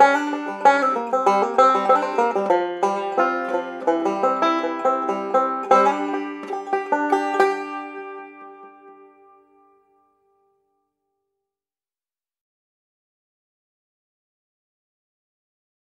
Bye.